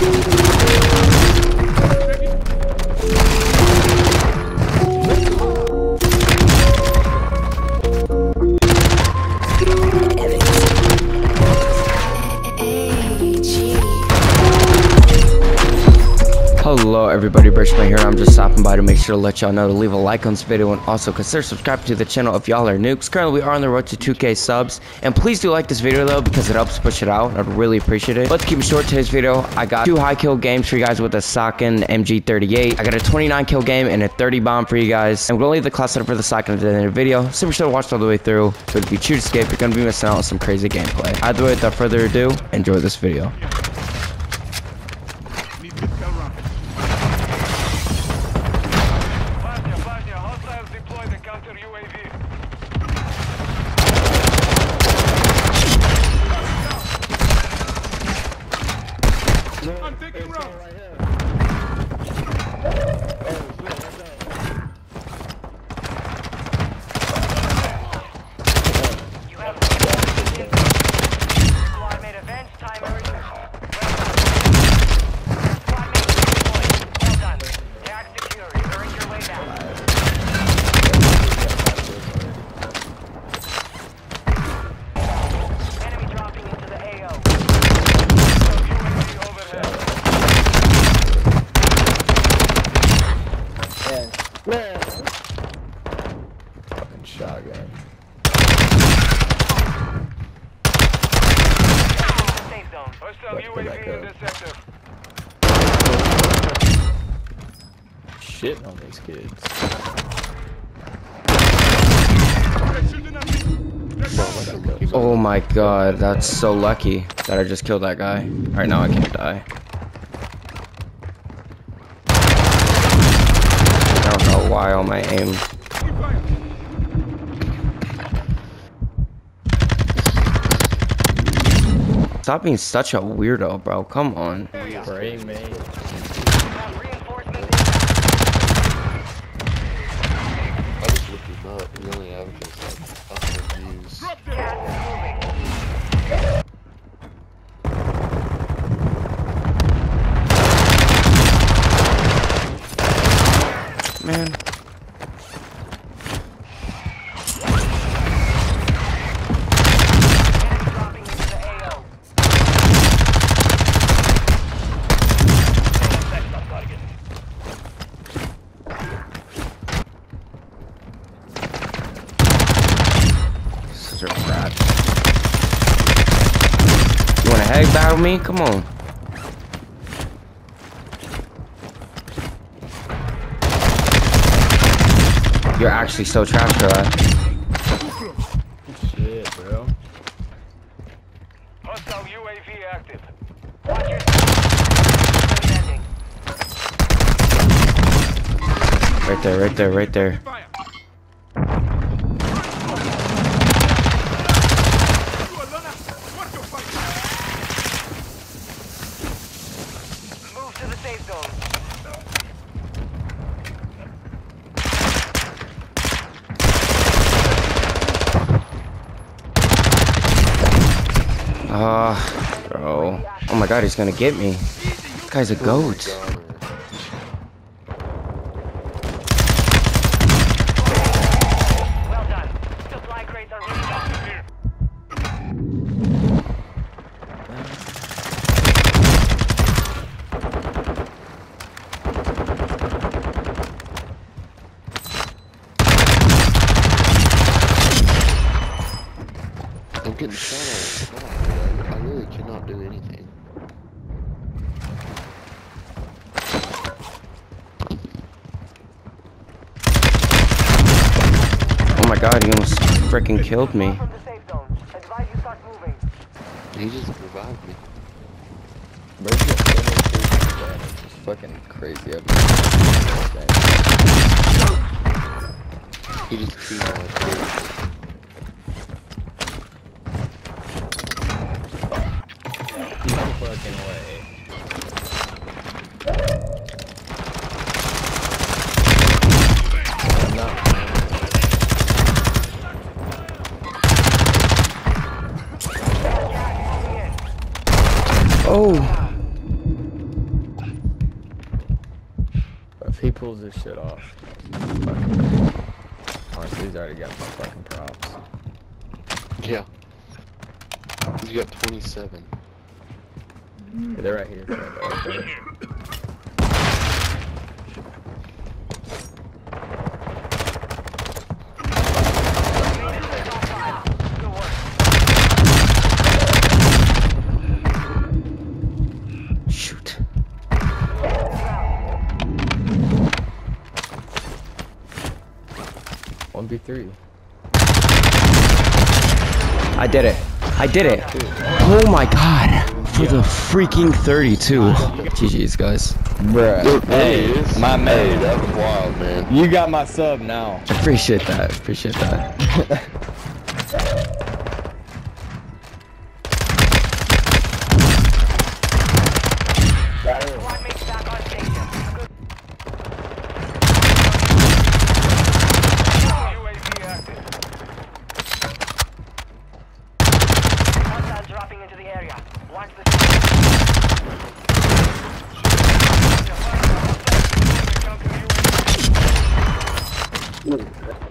Thank you. Hello everybody, Brayshmay here. I'm just stopping by to make sure to let y'all know to leave a like on this video and also consider subscribing to the channel if y'all are nukes. Currently we are on the road to 2k subs and please do like this video though because it helps push it out. I'd really appreciate it. Let's keep it short today's video. I got two high kill games for you guys with a Sakin MG38. I got a 29 kill game and a 30 bomb for you guys. And we're gonna leave the class setup for the Socken at the end of the video. So be sure to watch all the way through. But if you choose to escape, you're gonna be missing out on some crazy gameplay. Either way, without further ado, enjoy this video. Oh my god, that's so lucky that I just killed that guy. Alright, now I can't die. I don't know why all my aim. Stop being such a weirdo, bro. Come on. Praying, man. Have reinforcements I just looked him up. He only averages like 100. Gas is moving. Man. You wanna battle me? Come on. You're actually so trash for that. Shit, bro. Hostile UAV active. Watch your. Right there, right there, right there. Bro. Oh my god, he's gonna get me. This guy's a goat. I'm getting shot at. God, I really cannot do anything. Oh my god, he almost freaking killed me. From the safe zone. Advise you start moving. He just revived me. Bird's got so much food man. It's fucking crazy. I've He just fucking way. Oh! If he pulls this shit off, honestly, he's already got my fucking props. Yeah. He's got 27. Yeah, they're right here. Right there. Shoot. One v three. I did it. I did it. Oh my god. For the freaking 32. GG's, guys. Bruh. Hey, my Hey, that was wild, man. You got my sub now. Appreciate that. Appreciate that. Squad mates back on station. Good. UAV active. Hostiles dropping into the area. Watch the. Hostile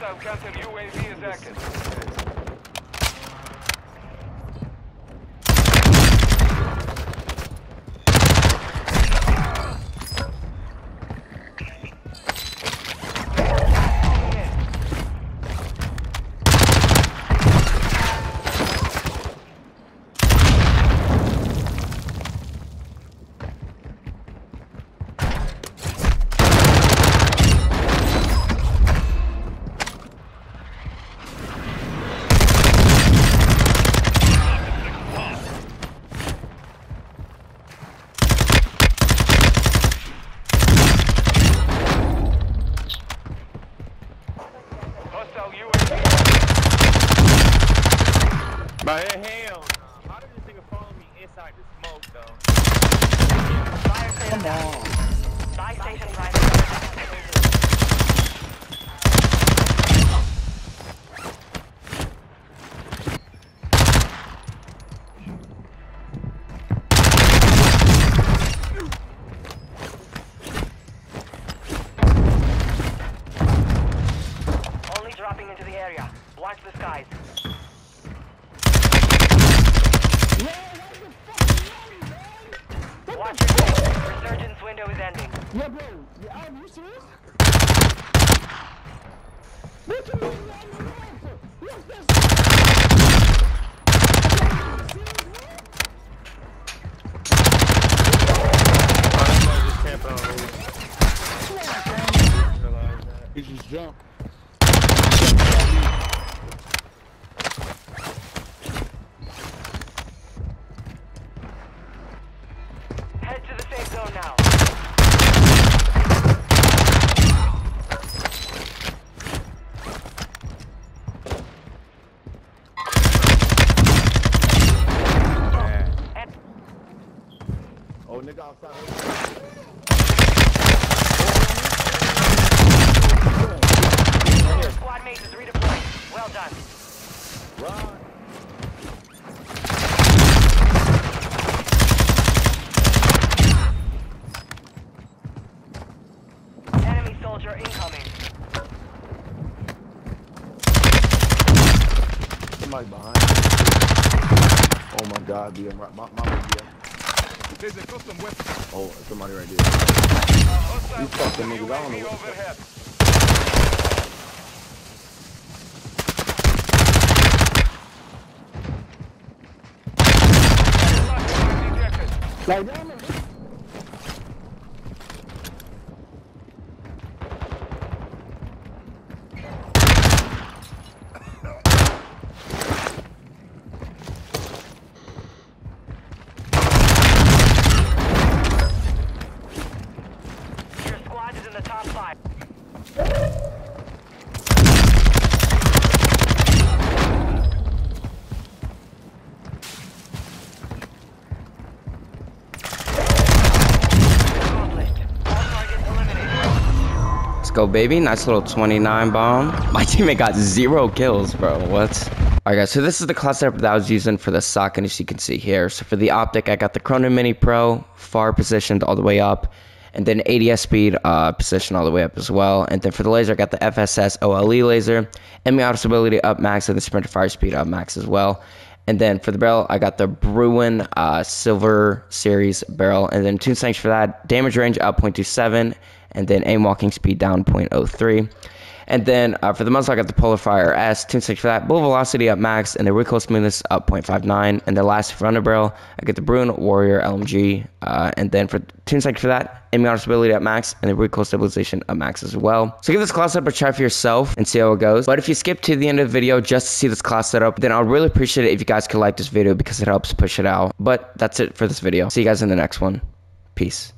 Hostile counter UAV is active. Hostile UAV. But hell, no. how did this nigga follow me inside the smoke though? Fire station Muito obrigado. God, BM. My, my, my BM. There's a custom weapon. Oh, somebody right there. These fucking niggas, I don't know what the fuck. overhead. Detected. Your squad is in the top five. Accomplished. All targets eliminated. Let's go, baby. Nice little 29 bomb. My teammate got zero kills, bro. What? Alright, guys. So this is the class setup that I was using for the sock, and as you can see here. So for the optic, I got the Cronin Mini Pro, far positioned all the way up, and then ADS speed uh, positioned all the way up as well. And then for the laser, I got the FSS OLE laser, enemy auto stability up max, and the sprinter fire speed up max as well. And then for the barrel, I got the Bruin uh, Silver Series barrel. And then tune settings for that damage range up 0.27, and then aim walking speed down 0.03. And then uh, for the muzzle, I got the Polar Fire S, for that, bullet velocity up max, and the recoil smoothness up 0.59. And the last for under barrel, I get the Bruin Warrior LMG. Uh, and then for tune for that, aiming auto stability at max, and the recoil stabilization at max as well. So give this class setup a try for yourself and see how it goes. But if you skip to the end of the video just to see this class setup, then I'd really appreciate it if you guys could like this video because it helps push it out. But that's it for this video. See you guys in the next one. Peace.